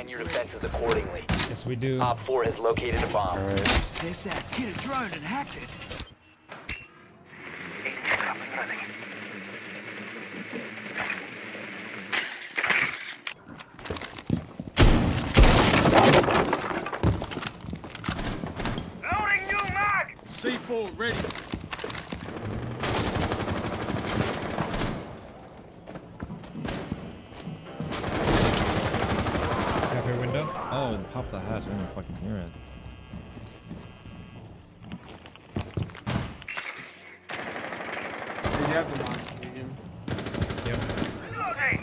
Plan your defenses accordingly. Yes, we do. Op 4 has located a bomb. All right. There's that. Get a drone and hacked it. Loading new mag! C4 ready. Pop the hatch. I didn't fucking hear it. Did you have the launch medium? Yep. Loading!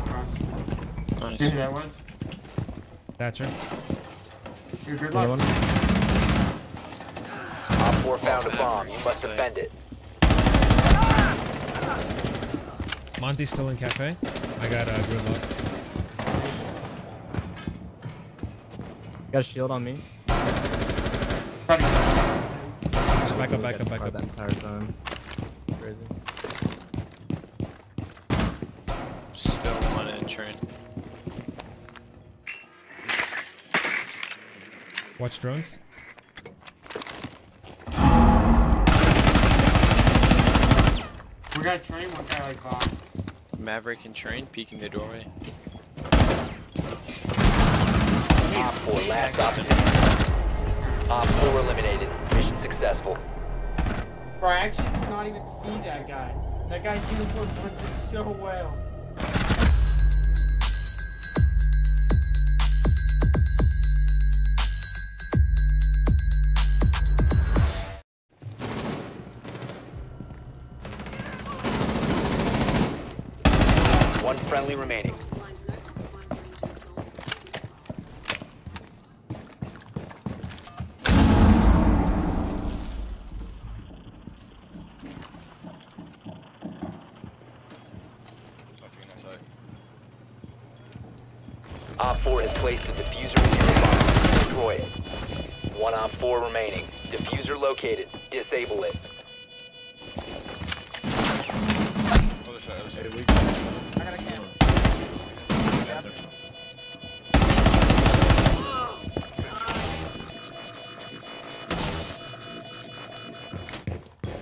Across. Who that was? Thatcher. You're good luck. One? 4 found a bomb. You must defend it. Monty's still in cafe. I got uh, good luck. Got a shield on me. Cutting. Just back up, back up, back up. That entire time. Crazy. Still one in train. Watch drones. We got train one guy like box. Maverick and train peeking the doorway. Op 4 last opportunity. Op 4 eliminated. Mission successful. Bro, I actually did not even see that guy. That guy's uniform fits it so well. Friendly remaining. Op 4 has placed a diffuser in your bomb. Destroy it. One Op 4 remaining. Diffuser located. Disable it. I got a camera.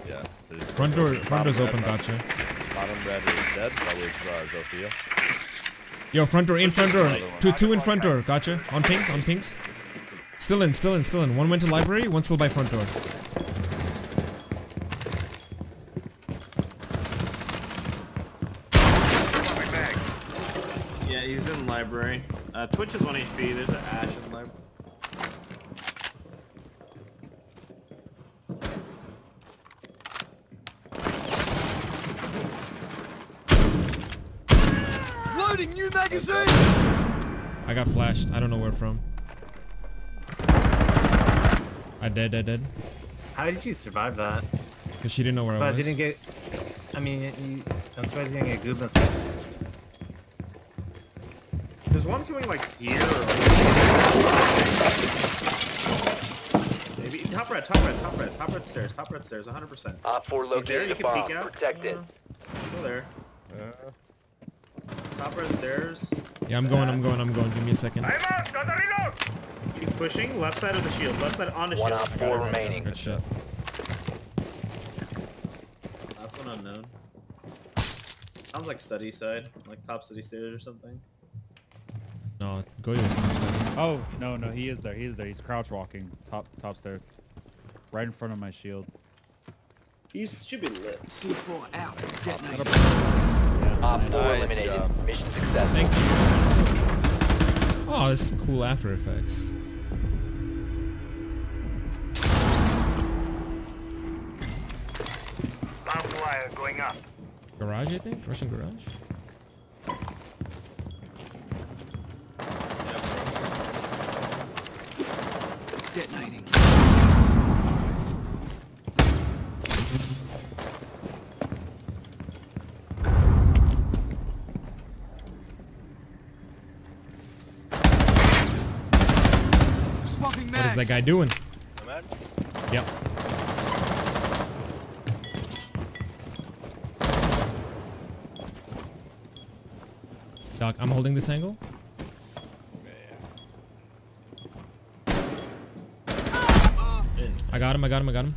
Yeah. there's- Front door, front door's Bottom open. red, Gotcha. Bottom red is dead. Probably uh, Zofia. Yo, front door, in front door. Two, two in front door. Gotcha. On pinks, on pinks. Still in, still in, still in. One went to library, one still by front door. Yeah, he's in library. Uh, Twitch is 1 HP. There's an Ash in library. Loading new magazine! I got flashed. I don't know where from. I dead, dead, dead. How did you survive that? Cause she didn't know where I was. you didn't get. I mean, you, I'm surprised you didn't get Goobas. There's one coming like here. Or Maybe top red, top red, top red, top red stairs, top red stairs, 100%. Op 4 He's there. You can bomb. peek out. Protect it. Uh, Still there. Uh, Top red stairs. Yeah, I'm going, I'm going, I'm going. Give me a second. out! Got a reload! He's pushing left side of the shield. Left side on the One shield. Op 4 remaining. Good shot. Last one unknown. Sounds like study side, like top city stairs or something. No, go yours. Oh, no, no, he is there. He is there. He's crouch walking. Top top stairs. Right in front of my shield. He should be lit. C4 out. Detonated. Op 4 Nice eliminated. job. Mission successful. Oh, this is cool After Effects. Bomb wire going up. Garage, I think? Russian garage? is that guy doing? Nomad? Yep. Doc, I'm holding this angle. I got him, I got him, I got him.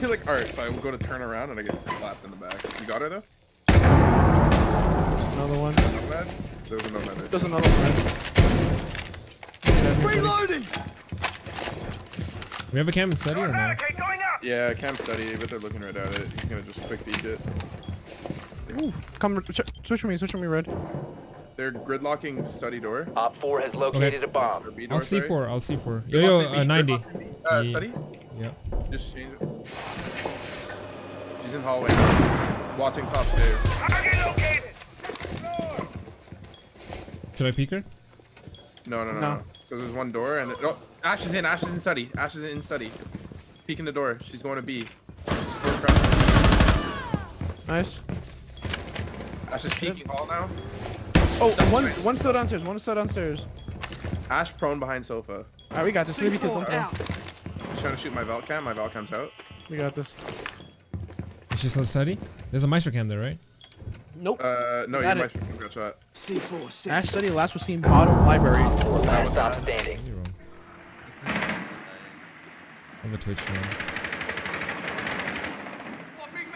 You're like, alright, so I will go to turn around and I get clapped in the back. You got her though? Another one. Nomad? There's another one. There's another one. Reloading! We have a cam study or no? Okay, going up! Yeah, cam study, but they're looking right at it. He's gonna just quick peek it. Ooh, come, switch with me, switch with me, Red. They're gridlocking study door. Op 4 has located a bomb. Or B I'll door, sorry. C4, I'll C4. You Yo, yo, the uh, 90. gridlock Uh, Ye- study? Yeah. Just change it. He's in hallway. Watching top stairs. Target located! Should I peek her? No, no, no, No. no. Because there's one door and... Oh, Ash is in, Ash is in study. Ash is in study. Peeking the door. She's going to B. Nice. Ash is peeking hall now. Oh, one, one still downstairs, one still downstairs. Ash prone behind sofa. Alright, we got this. Maybe kill C4 them. out. He's trying to shoot my Valcam. My Valcam's out. We got this. Is she still study? There's a Maestro cam there, right? Nope. Uh, no, Got you it. might got shot. C4 set. Ash study last was seen bottom library. Op 4 last stop standing. You're. On the Twitch channel.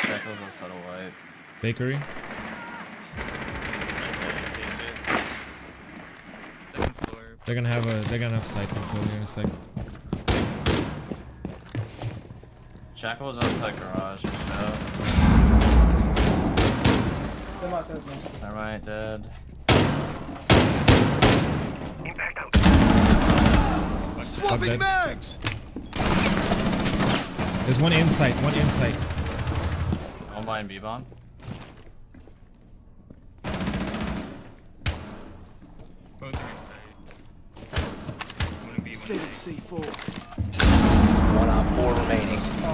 Jackal's on subtle white. Bakery. They're gonna have a they're gonna have site control here in a sec. Jackal was outside garage. Show. Thermite dead. Impact out. Fuck Swapping that. mags! There's one insight, one insight. One by B-bomb. Setting C4. One Op 4 remaining. No,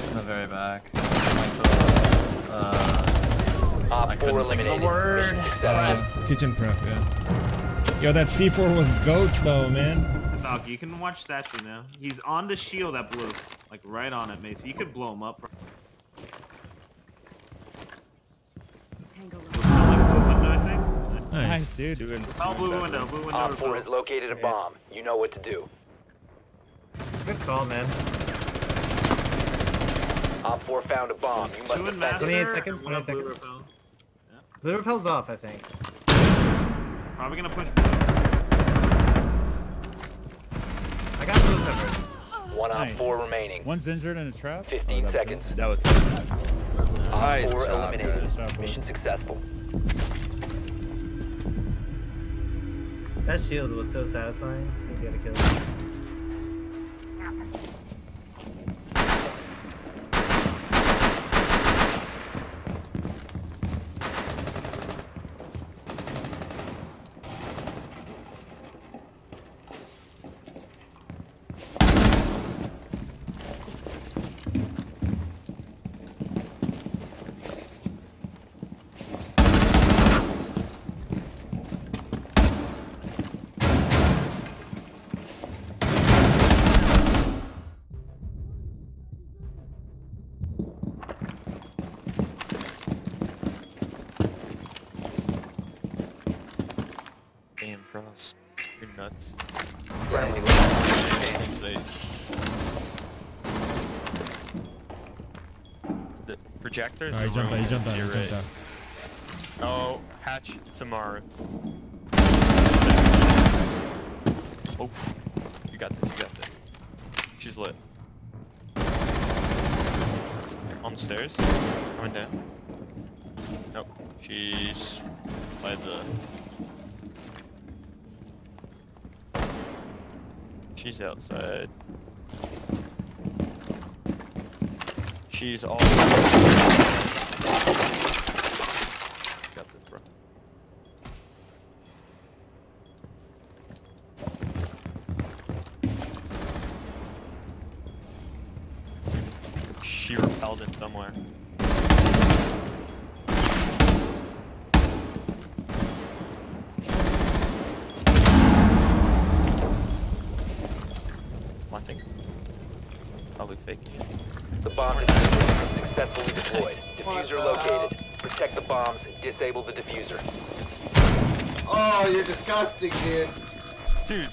he's in the very back. Uh, Op I 4 couldn't think of eliminated. the word. Mission. Kitchen prep, yeah. Yo, that C4 was goat though, man. Doc, you can watch statue now. He's on the shield that blew. Like right on it, Mace. You could blow him up. Nice. dude. Oh, blue window, blue window. Op 4 has located a bomb. You know what to do. Good call, man. Op 4 found a bomb. You must Two in defend master, it. 28 seconds, one on 28 blue seconds. repel. Blue repel's off, I think. Probably gonna push. I got blue covered. One Op Nice. 4 remaining. One's injured in a trap. 15 Oh, seconds. That was Op Nice 4 job, eliminated. guys. Mission successful. That shield was so satisfying. I think you gotta kill it. Damn, Frost. You're nuts. Friendly The projectors Alright, are jump out, you room jump out, to you your jumped right. out. Oh, hatch tomorrow. Oh, you got this, you got this. She's lit. On the stairs? Coming down? Nope. She's by the... She's outside. She's all... Got this, bro. She repelled in somewhere. Bomb diffuser successfully deployed. Diffuser located. Protect the bombs and disable the diffuser. Oh, you're disgusting, dude. Dude,